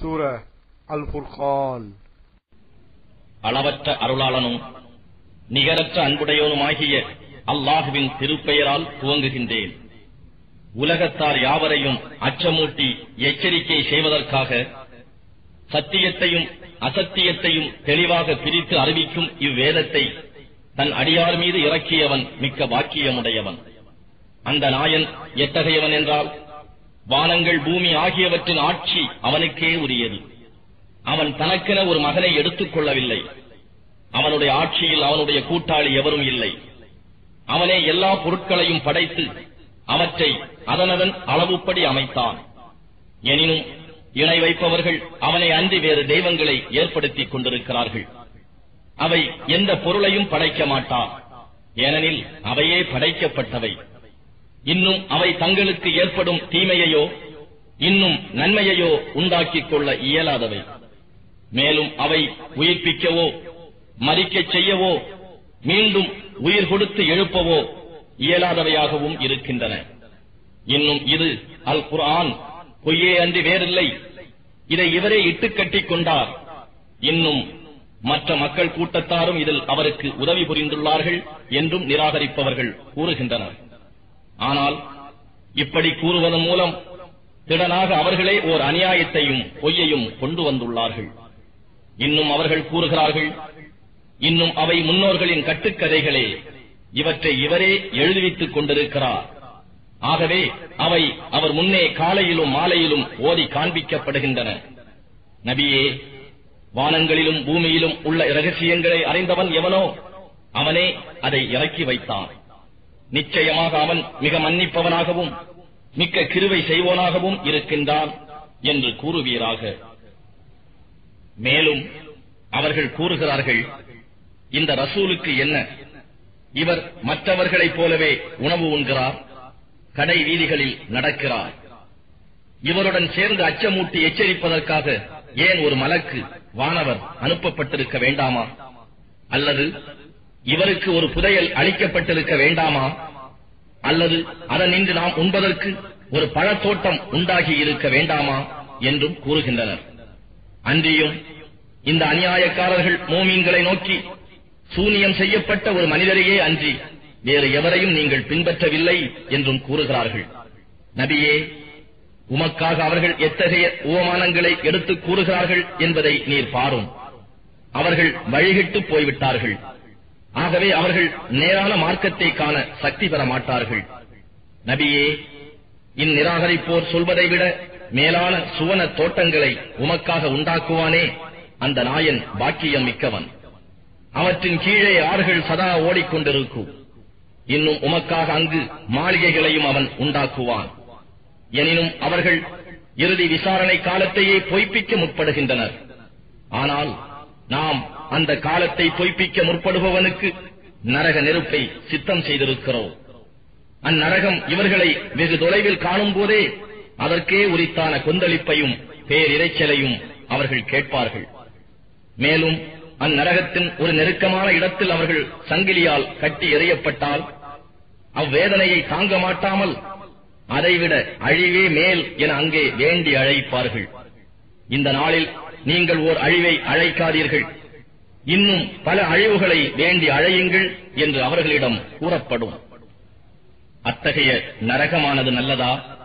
சூர அல் ஃபுர்கான் அளவற்ற அருளாளனும் நிகரற்ற அன்புடையவனுமாகிய அல்லாஹுவின் திருப்பெயரால் துவங்குகின்றேன். உலகத்தார் யாவரையும் அச்சமூட்டி எச்சரிக்கை செய்வதற்காக சத்தியத்தையும் அசத்தியத்தையும் தெளிவாக பிரித்து அறிவிக்கும் இவ்வேதத்தை தன் அடியார் மீது இறக்கியவன் மிக்க பாக்கியமுடையவன். அந்த நாயன் எத்தகையவன் என்றால் வானங்கள் பூமி ஆகியவற்றின் ஆட்சி அவனுக்கே உரியது. அவன் தனக்கென ஒரு மகனை எடுத்துக் கொள்ளவில்லை. அவனுடைய ஆட்சியில் அவனுடைய கூட்டாளி எவரும் இல்லை. அவனே எல்லா பொருட்களையும் படைத்து அவற்றை அதனதன் அளவுப்படி அமைத்தான். எனினும் இணை வைப்பவர்கள் அவனை அன்றி வேறு தெய்வங்களை ஏற்படுத்திக் கொண்டிருக்கிறார்கள். அவை எந்த பொருளையும் படைக்க மாட்டான். ஏனெனில் அவையே படைக்கப்பட்டவை. இன்னும் அவை தங்களுக்கு ஏற்படும் தீமையையோ இன்னும் நன்மையையோ உண்டாக்கிக் கொள்ள இயலாதவை. மேலும் அவை உயிர்ப்பிக்கவோ மறிக்கச் செய்யவோ மீண்டும் உயிர் கொடுத்து எழுப்பவோ இயலாதவையாகவும் இருக்கின்றன. இன்னும் இது அல் குர்ஆன் பொய்யே அன்றி வேறில்லை. இதை இவரே இட்டுக் கட்டிக் கொண்டார். இன்னும் மற்ற மக்கள் கூட்டத்தாரும் இதில் அவருக்கு உதவி புரிந்துள்ளார்கள் என்றும் நிராகரிப்பவர்கள் கூறுகின்றனர். ஆனால் இப்படி கூறுவதன் மூலம் திடனாக அவர்களே ஓர் அநியாயத்தையும் பொய்யையும் கொண்டு வந்துள்ளார்கள். இன்னும் அவர்கள் கூறுகிறார்கள் இன்னும் அவை முன்னோர்களின் கட்டுக்கதைகளே இவற்றை இவரே எழுதிவித்துக் கொண்டிருக்கிறார். ஆகவே அவை அவர் முன்னே காலையிலும் மாலையிலும் ஓதி காண்பிக்கப்படுகின்றன. நபியே வானங்களிலும் பூமியிலும் உள்ள இரகசியங்களை அறிந்தவன் எவனோ? அவனே அதை இறக்கி வைத்தான். நிச்சயமாக அவன் மிக மன்னிப்பவனாகவும் மிக்க கிருவை செய்வோனாகவும் இருக்கின்றான் என்று கூறுவீராக. மேலும் அவர்கள் கூறுகிறார்கள் இந்த ரசூலுக்கு என்ன? இவர் மற்றவர்களைப் போலவே உணவு உண்கிறார் கடை வீதிகளில் நடக்கிறார். இவருடன் சேர்ந்து அச்சமூட்டி எச்சரிப்பதற்காக ஏன் ஒரு மலக்கு வானவர் அனுப்பப்பட்டிருக்க வேண்டாமா? அல்லது இவருக்கு ஒரு புதையல் அளிக்கப்பட்டிருக்க வேண்டாமா? அல்லது அதனின்று நாம் உண்பதற்கு ஒரு பழத்தோட்டம் உண்டாகி இருக்க வேண்டாமா? என்றும் கூறுகின்றனர். அன்றியும் இந்த அநியாயக்காரர்கள் மோமீன்களை நோக்கி சூனியம் செய்யப்பட்ட ஒரு மனிதரையே அன்றி வேறு எவரையும் நீங்கள் பின்பற்றவில்லை என்றும் கூறுகிறார்கள். நபியே உமக்காக அவர்கள் எத்தகைய உவமானங்களை எடுத்துக் கூறுகிறார்கள் என்பதை நீர் பாரும். அவர்கள் வழிகிட்டு போய்விட்டார்கள். ஆகவே அவர்கள் நேரான மார்க்கத்தை காண சக்தி பெற மாட்டார்கள். நபியே இந்நிராகரிப்போர் சொல்வதை விட மேலான சுவன தோட்டங்களை உமக்காக உண்டாக்குவானே அந்த நாயன் பாக்கியம் மிக்கவன். அவற்றின் கீழே ஆறுகள் சதா ஓடிக்கொண்டிருக்கும். இன்னும் உமக்காக அங்கு மாளிகைகளையும் அவன் உண்டாக்குவான். எனினும் அவர்கள் இறுதி விசாரணை காலத்தையே பொய்ப்பிக்க முற்படுகின்றனர். ஆனால் நாம் அந்த காலத்தை பொய்ப்பிக்க முற்படுபவனுக்கு நரக நெருப்பை சித்தம் செய்திருக்கிறோம். அந்நரகம் இவர்களை வெகு தொலைவில் காணும் போதே அதற்கே உரித்தான கொந்தளிப்பையும் பேரிரைச்சலையும் அவர்கள் கேட்பார்கள். மேலும் அந்நரகத்தின் ஒரு நெருக்கமான இடத்தில் அவர்கள் சங்கிலியால் கட்டி எறியப்பட்டால் அவ்வேதனையை தாங்க மாட்டாமல் அதைவிட அழிவே மேல் என அங்கே வேண்டி அழைப்பார்கள். இந்த நாளில் நீங்கள் ஓர் அழிவை அழைக்காதீர்கள். இன்னும் பல அழிவுகளை வேண்டி அழையுங்கள் என்று அவர்களிடம் கூறப்படும். அத்தகைய நரகமானது நல்லதா?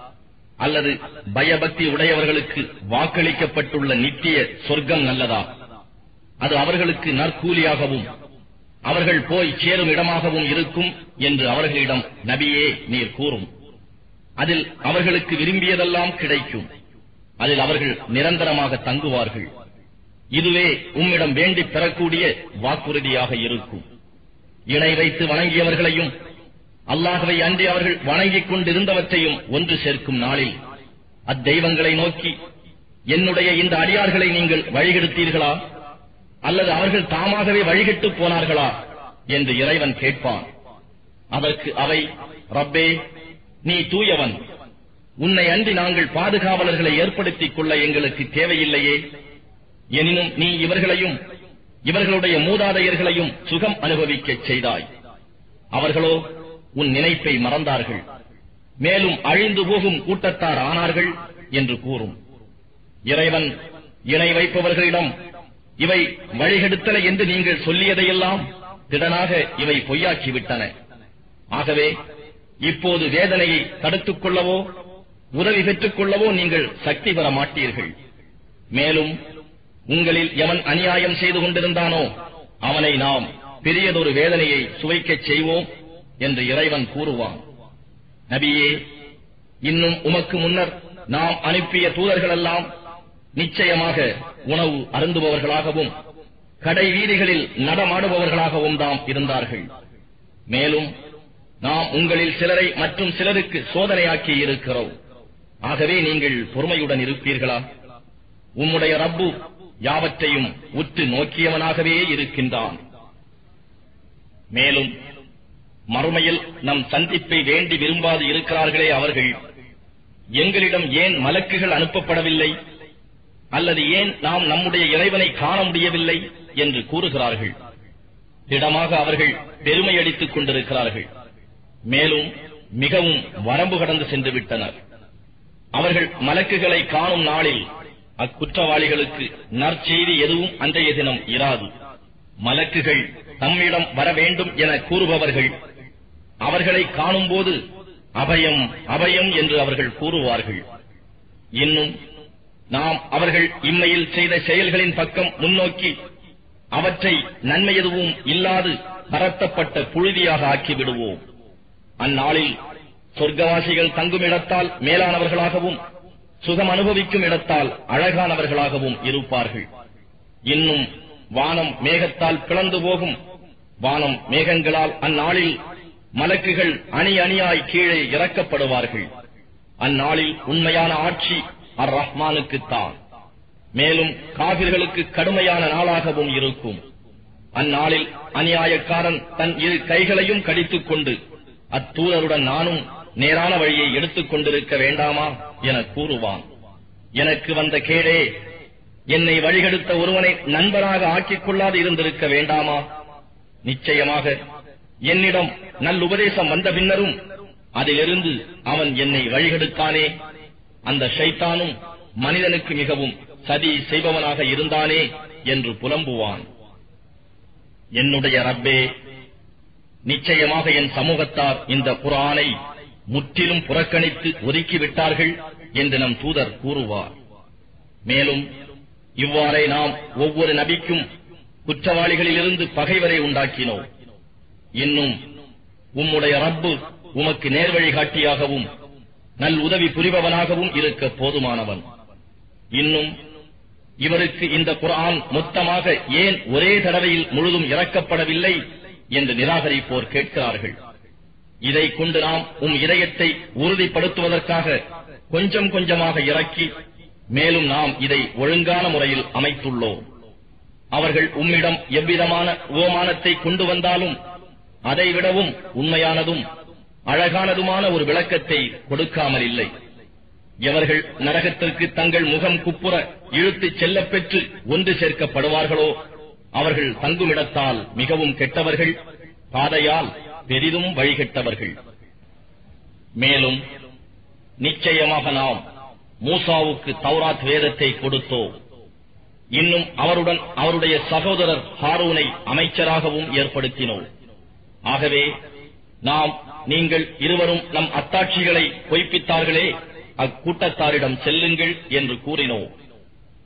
அல்லது பயபக்தி உடையவர்களுக்கு வாக்களிக்கப்பட்டுள்ள நித்திய சொர்க்கம் நல்லதா? அது அவர்களுக்கு நற்கூலியாகவும் அவர்கள் போய் சேரும் இடமாகவும் இருக்கும் என்று அவர்களிடம் நபியே நீர் கூறும். அதில் அவர்களுக்கு விரும்பியதெல்லாம் கிடைக்கும். அதில் அவர்கள் நிரந்தரமாக தங்குவார்கள். இதுவே உம்மிடம் வேண்டி பெறக்கூடிய வாக்குறுதியாக இருக்கும். இணை வைத்து வணங்கியவர்களையும் அல்லாகவை அன்றி அவர்கள் வணங்கிக் கொண்டிருந்தவற்றையும் ஒன்று சேர்க்கும் நாளில் அத்தெய்வங்களை நோக்கி என்னுடைய இந்த அடியார்களை நீங்கள் வழிகெடுத்தீர்களா? அல்லது அவர்கள் தாமாகவே வழிகிட்டு போனார்களா? என்று இறைவன் கேட்பான். அதற்கு அவை ரப்பே நீ தூயவன். உன்னை அன்றி நாங்கள் பாதுகாவலர்களை ஏற்படுத்திக் கொள்ள எங்களுக்கு தேவையில்லையே. எனினும் நீ இவர்களையும் இவர்களுடைய மூதாதையர்களையும் சுகம் அனுபவிக்கச் செய்தாய். அவர்களோ உன் நினைப்பை மறந்தார்கள். மேலும் அழிந்து போகும் கூட்டத்தார் ஆனார்கள் என்று கூறும். இறைவன் இணை வைப்பவர்களிடம் இவை வழிகெடுத்தன என்று நீங்கள் சொல்லியதையெல்லாம் திடனாக இவை பொய்யாக்கிவிட்டன. ஆகவே இப்போது வேதனையை தடுத்துக் கொள்ளவோ உதவி பெற்றுக் கொள்ளவோ நீங்கள் சக்தி பெற மாட்டீர்கள். மேலும் உங்களில் எவன் அநியாயம் செய்து கொண்டிருந்தானோ அவனை நாம் பெரியதொரு வேதனையை சுவைக்கச் செய்வோம் என்று இறைவன் கூறுவான். நபியே இன்னும் உமக்கு முன்னர் நாம் அனுப்பிய தூதர்களெல்லாம் நிச்சயமாக உணவு அருந்துபவர்களாகவும் கடை வீதிகளில் நடமாடுபவர்களாகவும் தாம் இருந்தார்கள். மேலும் நாம் உங்களில் சிலரை மற்றும் சிலருக்கு சோதனையாக்கி இருக்கிறோம். ஆகவே நீங்கள் பொறுமையுடன் இருப்பீர்களா? உம்முடைய ரப்பு யாவற்றையும் உற்று நோக்கியவனாகவே இருக்கின்றான். மேலும் மறுமையில் நம் சந்திப்பை வேண்டி விரும்பாது இருக்கிறார்களே அவர்கள். எங்களிடம் ஏன் மலக்குகள் அனுப்பப்படவில்லை? அல்லது ஏன் நாம் நம்முடைய இறைவனை காண முடியவில்லை? என்று கூறுகிறார்கள். திடமாக அவர்கள் பெருமையடித்துக் கொண்டிருக்கிறார்கள். மேலும் மிகவும் வரம்பு கடந்து சென்று விட்டனர் அவர்கள் மலக்குகளை காணும் நாளில் அக்குற்றவாளிகளுக்கு நற்செய்தி எதுவும் அன்றைய தினம் இராது. மலக்குகள் தம்மிடம் வர வேண்டும் என கூறுபவர்கள் அவர்களை காணும்போது அபயம் அபயம் என்று அவர்கள் கூறுவார்கள். இன்னும் நாம் அவர்கள் இம்மையில் செய்த செயல்களின் பக்கம் முன்னோக்கி அவற்றை நன்மை எதுவும் இல்லாது பரத்தப்பட்ட புழுதியாக ஆக்கிவிடுவோம். அந்நாளில் சொர்க்கவாசிகள் தங்குமிடத்தால் மேலானவர்களாகவும் சுகம் அனுபவிக்கும் இடத்தால் அழகானவர்களாகவும் இருப்பார்கள். இன்னும் வானம் மேகத்தால் பிளந்து போகும். வானம் மேகங்களால் அந்நாளில் மலக்குகள் அணி அணியாய் கீழே இறக்கப்படுவார்கள். அந்நாளில் உண்மையான ஆட்சி அர் ரஹ்மானுக்குத்தான் மேலும் காவிர்களுக்கு கடுமையான நாளாகவும் இருக்கும். அந்நாளில் அநியாயக்காரன் தன் இரு கைகளையும் கடித்துக் கொண்டு அத்தூரருடன் நானும் நேரான வழியை எடுத்துக் கொண்டிருக்க வேண்டாமா? என கூறுவான். எனக்கு வந்த கேடே என்னை வழிகெடுத்த ஒருவனை நண்பராக ஆக்கிக் கொள்ளாது இருந்திருக்க வேண்டாமா? நிச்சயமாக என்னிடம் நல்லுபதேசம் வந்த பின்னரும் அதிலிருந்து அவன் என்னை வழிகெடுத்தானே. அந்த ஷைத்தானும் மனிதனுக்கு மிகவும் சதி செய்பவனாக இருந்தானே என்று புலம்புவான். என்னுடைய ரப்பே நிச்சயமாக என் சமூகத்தார் இந்த குரானை முற்றிலும் புறக்கணித்து ஒதுக்கிவிட்டார்கள் என்று நம் தூதர் கூறுவார். மேலும் இவ்வாறே நாம் ஒவ்வொரு நபிக்கும் குற்றவாளிகளிலிருந்து பகைவரை உண்டாக்கினோம். இன்னும் உம்முடைய ரப்பு உமக்கு நேர்வழிகாட்டியாகவும் நல் உதவி புரிபவனாகவும் இருக்க போதுமானவன். இன்னும் இவருக்கு இந்த குரான் மொத்தமாக ஏன் ஒரே தடவையில் முழுதும் இறக்கப்படவில்லை என்று நிராகரிப்போர் கேட்கிறார்கள். இதை கொண்டு நாம் உம் இதயத்தை உறுதிப்படுத்துவதற்காக கொஞ்சம் கொஞ்சமாக இறக்கி மேலும் நாம் இதை ஒழுங்கான முறையில் அமைத்துள்ளோம். அவர்கள் உம்மிடம் எவ்விதமான உபமானத்தை கொண்டு வந்தாலும் அதைவிடவும் உண்மையானதும் அழகானதுமான ஒரு விளக்கத்தை கொடுக்காமல் இல்லை. எவர்கள் நரகத்திற்கு தங்கள் முகம் குப்புற இழுத்துச் செல்ல பெற்று ஒன்று சேர்க்கப்படுவார்களோ அவர்கள் தங்குமிடத்தால் மிகவும் கெட்டவர்கள் பாதையால் பெரிதும் வழிகெட்டவர்கள். மேலும் நிச்சயமாக நாம் மூசாவுக்கு தௌராத் வேதத்தை கொடுத்தோம் இன்னும் அவருடன் அவருடைய சகோதரர் ஹாரூனை அமைச்சராகவும் ஏற்படுத்தினோம் ஆகவே நாம் நீங்கள் இருவரும் நம் அத்தாட்சிகளை பொய்ப்பித்தார்களே அக்கூட்டத்தாரிடம் செல்லுங்கள் என்று கூறினோம்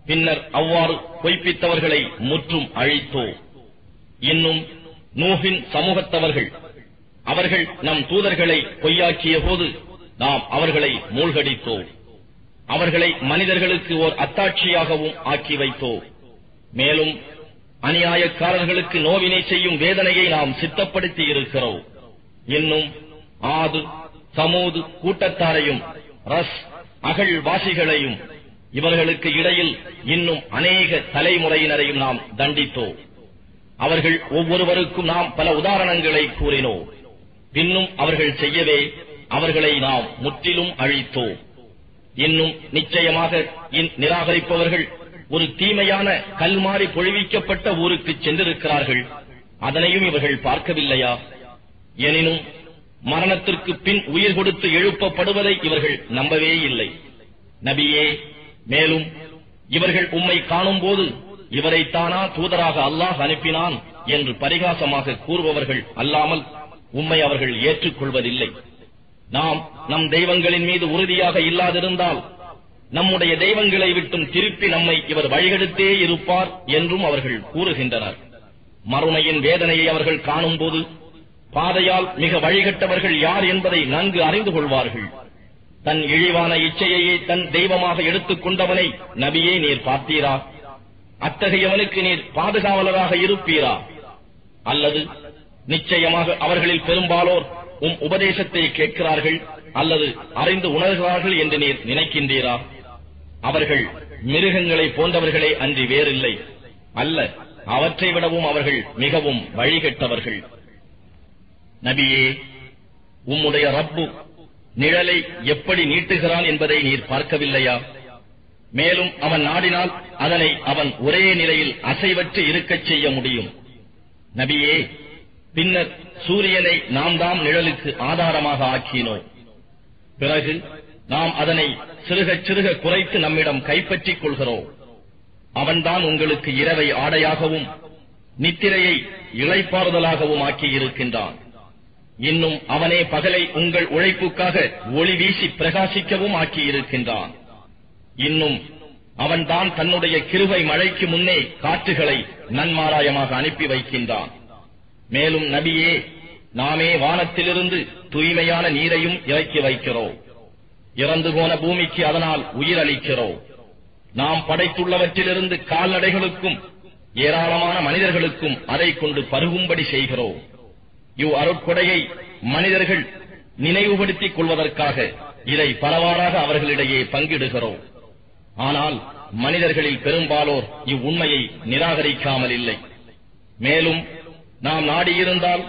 பின்னர் அவ்வாறு பொய்ப்பித்தவர்களை முற்றும் அழித்தோம் இன்னும் நூஹின் சமூகத்தவர்கள் அவர்கள் நம் தூதர்களை பொய்யாக்கிய போது நாம் அவர்களை மூழ்கடித்தோம். அவர்களை மனிதர்களுக்கு ஓர் அத்தாட்சியாகவும் ஆக்கி வைத்தோம். மேலும் அநியாயக்காரர்களுக்கு நோவினை செய்யும் வேதனையை நாம் சித்தப்படுத்தி இருக்கிறோம். இன்னும் ஆது சமூது கூட்டத்தாரையும் ரஸ் அகழ் வாசிகளையும் இவர்களுக்கு இடையில் இன்னும் அநேக தலைமுறையினரையும் நாம் தண்டித்தோம். அவர்கள் ஒவ்வொருவருக்கும் நாம் பல உதாரணங்களை கூறினோம். பின்னும் அவர்கள் செய்யவே அவர்களை நாம் முற்றிலும் அழித்தோம். இன்னும் நிச்சயமாக நிராகரிப்பவர்கள் ஒரு தீமையான கல்மாறி பொழிவிக்கப்பட்ட ஊருக்கு சென்றிருக்கிறார்கள். அதனையும் இவர்கள் பார்க்கவில்லையா? எனினும் மரணத்திற்கு பின் உயிர் கொடுத்து எழுப்பப்படுவதை இவர்கள் நம்பவே இல்லை. நபியே மேலும் இவர்கள் உம்மை காணும் போது இவரைத்தானா தூதராக அல்லாஹ் அனுப்பினான் என்று பரிகாசமாக கூறுபவர்கள் அல்லாமல் உம்மை அவர்கள் ஏற்றுக்கொள்வதில்லை. நாம் நம் தெய்வங்களின் மீது உறுதியாக இல்லாதிருந்தால் நம்முடைய தெய்வங்களை விட்டும் திருப்பி நம்மை இவர் வழிகெடுத்தே இருப்பார் என்றும் அவர்கள் கூறுகின்றனர். மறுமையின் வேதனையை அவர்கள் காணும்போது பாதையால் மிக வழிகட்டவர்கள் யார் என்பதை நன்கு அறிந்து கொள்வார்கள். தன் இழிவான இச்சையையே தன் தெய்வமாக எடுத்துக் கொண்டவனை நபியே நீர் பார்த்தீரா? அத்தகையவனுக்கு நீர் பாதுகாவலராக இருப்பீரா? அல்லது நிச்சயமாக அவர்களில் பெரும்பாலோர் உம் உபதேசத்தை கேட்கிறார்கள் அல்லது அறிந்து உணர்கிறார்கள் என்று நீர் நினைக்கின்றீரா? அவர்கள் மிருகங்களை போன்றவர்களே அன்றி வேறில்லை. அல்ல அவற்றை விடவும் அவர்கள் மிகவும் வழிகட்டவர்கள். நபியே உம்முடைய ரப்பு நிழலை எப்படி நீட்டுகிறான் என்பதை நீர் பார்க்கவில்லையா? மேலும் அவன் நாடினால் அதனை அவன் ஒரே நிலையில் அசைவற்று இருக்கச் செய்ய முடியும். நபியே பின்னர் சூரியனை நாம் தாம் நிழலுக்கு ஆதாரமாக ஆக்கினோம். பிறகு நாம் அதனை சிறுகச் சிறுக குறைத்து நம்மிடம் கைப்பற்றிக் கொள்கிறோம். அவன்தான் உங்களுக்கு இரவை ஆடையாகவும் நித்திரையை இழைப்பாறுதலாகவும் ஆக்கியிருக்கின்றான். இன்னும் அவனே பகலை உங்கள் உழைப்புக்காக ஒளி வீசி பிரகாசிக்கவும் ஆக்கியிருக்கின்றான். இன்னும் அவன்தான் தன்னுடைய கிருவை மழைக்கு முன்னே காற்றுகளை நன்மாராயமாக அனுப்பி வைக்கின்றான். மேலும் நபியே நாமே வானத்திலிருந்து தூய்மையான நீரையும் இறக்கி வைக்கிறோம். இறந்து போன பூமிக்கு அதனால் உயிரளிக்கிறோம். நாம் படைத்துள்ளவற்றிலிருந்து கால்நடைகளுக்கும் ஏராளமான மனிதர்களுக்கும் அதை கொண்டு பருகும்படி செய்கிறோம். இவ் அருட்கொடையை மனிதர்கள் நினைவுபடுத்திக் கொள்வதற்காக இதை பலவாறாக அவர்களிடையே பங்கிடுகிறோம். ஆனால் மனிதர்களில் பெரும்பாலோர் இவ்வுண்மையை நிராகரிக்காமல் இல்லை மேலும் நாம் நாடியிருந்தால்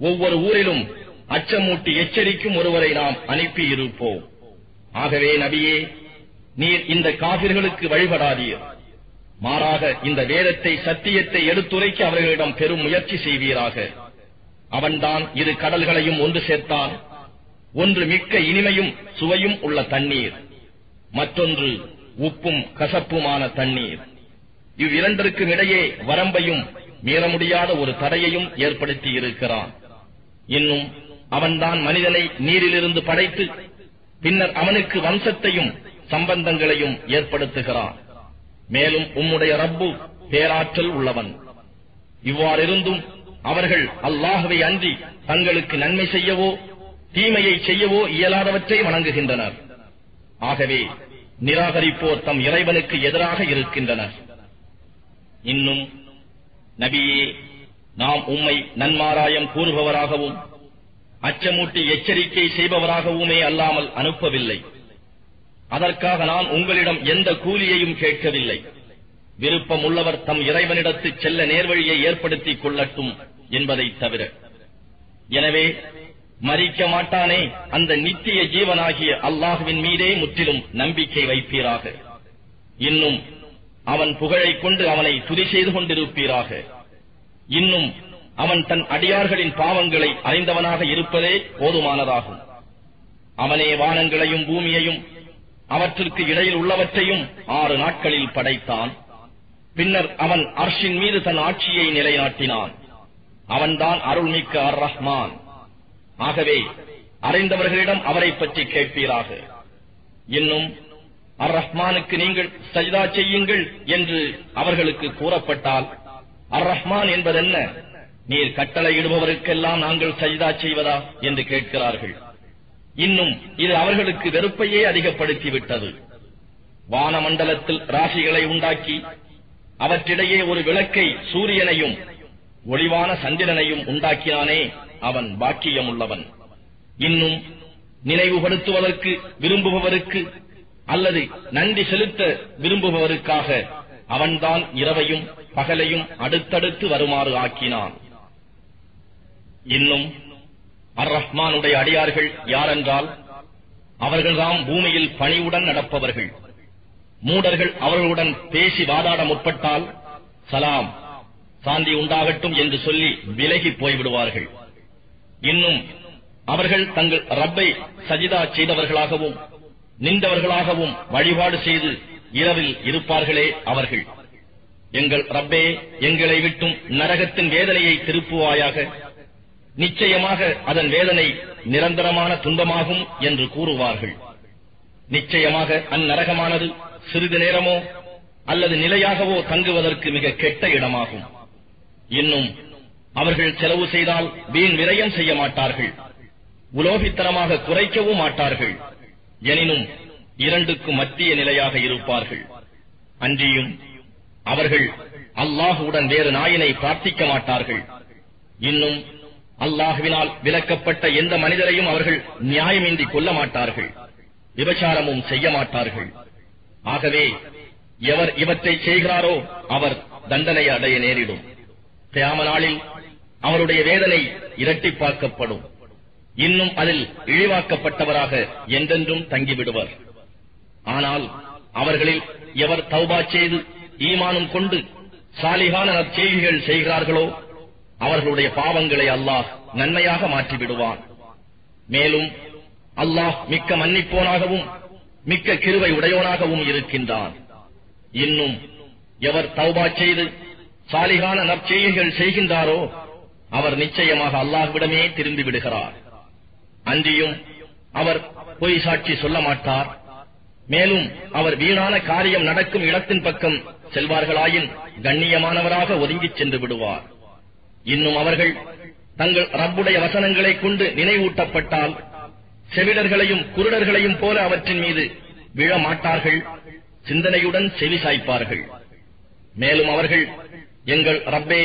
ஒவ்வொரு ஊரிலும் அச்சமூட்டி எச்சரிக்கும் ஒருவரை நாம் அனுப்பியிருப்போம். ஆகவே நபியே நீர் இந்த காவிர்களுக்கு வழிபடாதீர். மாறாக இந்த வேதத்தை சத்தியத்தை எடுத்துரைக்க அவர்களிடம் பெரும் முயற்சி செய்வீராக. அவன்தான் இரு கடல்களையும் ஒன்று சேர்த்தான். ஒன்று மிக்க இனிமையும் சுவையும் உள்ள தண்ணீர். மற்றொன்று உப்பும் கசப்புமான தண்ணீர். இவ்விரண்டிற்கும் இடையே வரம்பையும் மீற முடியாத ஒரு தடையையும் ஏற்படுத்தி இருக்கிறான் இன்னும் அவன்தான் மனிதனை நீரிலிருந்து படைத்து பின்னர் அவனுக்கு வம்சத்தையும் சம்பந்தங்களையும் ஏற்படுத்துகிறான். மேலும் உம்முடைய ரப்பு பேராற்றல் உள்ளவன். இவ்வாறிருந்தும் அவர்கள் அல்லாஹுவை அன்றி தங்களுக்கு நன்மை செய்யவோ தீமையை செய்யவோ இயலாதவற்றை வணங்குகின்றனர். ஆகவே நிராகரிப்போர் தம் இறைவனுக்கு எதிராக இருக்கின்றனர். இன்னும் நபியே நாம் உம்மை நன்மாராயம் கூறுபவராகவும் அச்சமூட்டி எச்சரிக்கை செய்பவராகவுமே அல்லாமல் அனுப்பவில்லை. அதற்காக நான் உங்களிடம் எந்த கூலியையும் கேட்கவில்லை. விருப்பம் உள்ளவர் தம் இறைவனிடத்து செல்ல நேர்வழியை ஏற்படுத்திக் கொள்ளட்டும் என்பதை தவிர. எனவே மறிக்க மாட்டானே அந்த நித்திய ஜீவனாகிய அல்லாஹுவின் மீதே முற்றிலும் நம்பிக்கை வைப்பீராக. இன்னும் அவன் புகழைக் கொண்டு அவனை துதி செய்து கொண்டிருப்பீராக. இன்னும் அவன் தன் அடியார்களின் பாவங்களை அறிந்தவனாக இருப்பதே போதுமானதாகும். அவனே வானங்களையும் பூமியையும் அவற்றிற்கு இடையில் உள்ளவற்றையும் ஆறு நாட்களில் படைத்தான். பின்னர் அவன் அர்ஷின் மீது தன் ஆட்சியை நிலைநாட்டினான். அவன்தான் அருள்மிக்க அர் ரஹ்மான் ஆகவே அறிந்தவர்களிடம் அவரை பற்றி கேட்பீராக. இன்னும் அர் ரஹ்மானுக்கு நீங்கள் சஜிதா செய்யுங்கள் என்று அவர்களுக்கு கூறப்பட்டால் அர் ரஹ்மான் என்பதென்ன? நீர் கட்டளையிடுபவருக்கெல்லாம் நாங்கள் சஜிதா செய்வதா என்று கேட்கிறார்கள். இன்னும் இது அவர்களுக்கு வெறுப்பையே அதிகப்படுத்திவிட்டது. வானமண்டலத்தில் ராசிகளை உண்டாக்கி அவற்றிடையே ஒரு விளக்கை சூரியனையும் ஒளிவான சந்திரனையும் உண்டாக்கினானே அவன் பாக்கியமுள்ளவன். இன்னும் நினைவுபடுத்துவதற்கு விரும்புபவருக்கு அல்லது நன்றி செலுத்த விரும்புபவருக்காக அவன்தான் இரவையும் பகலையும் அடுத்தடுத்து வருமாறு ஆக்கினான். இன்னும் அர் ரஹ்மானுடைய அடியார்கள் யாரென்றால் அவர்கள்தாம் பூமியில் பணிவுடன் நடப்பவர்கள். மூடர்கள் அவர்களுடன் பேசி வாதாட முற்பட்டால் சலாம் சாந்தி உண்டாகட்டும் என்று சொல்லி விலகி போய்விடுவார்கள். இன்னும் அவர்கள் தங்கள் ரப்பை சஜிதா செய்தவர்களாகவும் நின்றவர்களாகவும் வழிபாடு செய்து இரவில் இருப்பார்களே அவர்கள். எங்கள் ரப்பே எங்களை விட்டும் நரகத்தின் வேதனையை திருப்புவாயாக. நிச்சயமாக அதன் வேதனை நிரந்தரமான துன்பமாகும் என்று கூறுவார்கள். நிச்சயமாக அந்நரகமானது சிறிது நேரமோ அல்லது நிலையாகவோ தங்குவதற்கு மிக கெட்ட இடமாகும். இன்னும் அவர்கள் செலவு செய்தால் வீண் விரயம் செய்ய மாட்டார்கள். உலோகித்தனமாக குறைக்கவும் மாட்டார்கள். எனினும் இரண்டுக்கு மத்திய நிலையாக இருப்பார்கள். அன்றியும் அவர்கள் அல்லாஹுடன் வேறு நாயினை பிரார்த்திக்க மாட்டார்கள். இன்னும் அல்லாஹுவினால் விலக்கப்பட்ட எந்த மனிதரையும் அவர்கள் நியாயமின்றி கொல்ல மாட்டார்கள். விபச்சாரமும் செய்ய மாட்டார்கள். ஆகவே எவர் இவற்றை செய்கிறாரோ அவர் தண்டனை அடைய நேரிடும். தியாம நாளில் அவருடைய வேதனை இரட்டிப்பாக்கப்படும். இன்னும் அதில் இழிவாக்கப்பட்டவராக என்றென்றும் தங்கிவிடுவர். ஆனால் அவர்களில் எவர் தௌபா செய்து ஈமானம் கொண்டு சாலிகான நற்செய்திகள் செய்கிறார்களோ அவர்களுடைய பாவங்களை அல்லாஹ் நன்மையாக மாற்றிவிடுவான். மேலும் அல்லாஹ் மிக்க மன்னிப்போனாகவும் மிக்க கிருவை உடையோனாகவும் இருக்கின்றான். இன்னும் எவர் தௌபா செய்து சாலிகான நற்செய்திகள் செய்கின்றாரோ அவர் நிச்சயமாக அல்லாஹ்விடமே திரும்பி விடுகிறார். அன்றியும் அவர் பொய் சாட்சி சொல்ல மாட்டார். மேலும் அவர் வீணான காரியம் நடக்கும் இடத்தின் பக்கம் செல்வார்களாயின் கண்ணியமானவராக ஒதுங்கிச் சென்று விடுவார். இன்னும் அவர்கள் தங்கள் ரப்புடைய வசனங்களை கொண்டு நினைவூட்டப்பட்டால் செவிடர்களையும் குருடர்களையும் போல அவற்றின் மீது விழமாட்டார்கள் சிந்தனையுடன் செவி சாய்ப்பார்கள். மேலும் அவர்கள் எங்கள் ரப்பே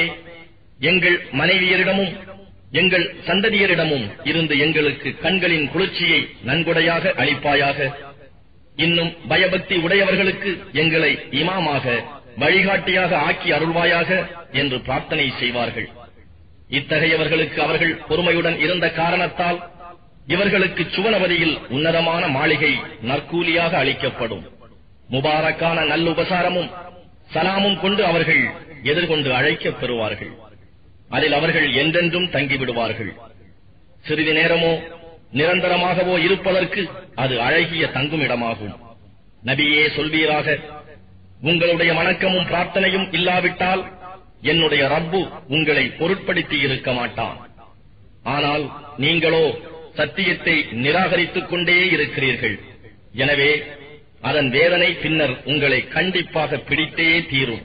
எங்கள் மனைவியரிடமும் எங்கள் சந்ததியரிடமும் இருந்து எங்களுக்கு கண்களின் குளிர்ச்சியை நன்கொடையாக அளிப்பாயாக. இன்னும் பயபக்தி உடையவர்களுக்கு எங்களை இமாமாக வழிகாட்டியாக ஆக்கி அருள்வாயாக என்று பிரார்த்தனை செய்வார்கள். இத்தகையவர்களுக்கு அவர்கள் பொறுமையுடன் இருந்த காரணத்தால் இவர்களுக்கு சுவனவதியில் உன்னதமான மாளிகை நற்கூலியாக அளிக்கப்படும். முபாரக்கான நல்லுபசாரமும் சலாமும் கொண்டு அவர்கள் எதிர்கொண்டு அழைக்கப் பெறுவார்கள். அதில் அவர்கள் என்றென்றும் தங்கிவிடுவார்கள். சிறிது நேரமோ நிரந்தரமாகவோ இருப்பதற்கு அது அழகிய தங்குமிடமாகும். நபியே சொல்வீராக உங்களுடைய வணக்கமும் பிரார்த்தனையும் இல்லாவிட்டால் என்னுடைய ரப்பு உங்களை பொருட்படுத்தி இருக்க மாட்டான். ஆனால் நீங்களோ சத்தியத்தை நிராகரித்துக் கொண்டே இருக்கிறீர்கள். எனவே அதன் வேதனை பின்னர் உங்களை கண்டிப்பாக பிடித்தே தீரும்.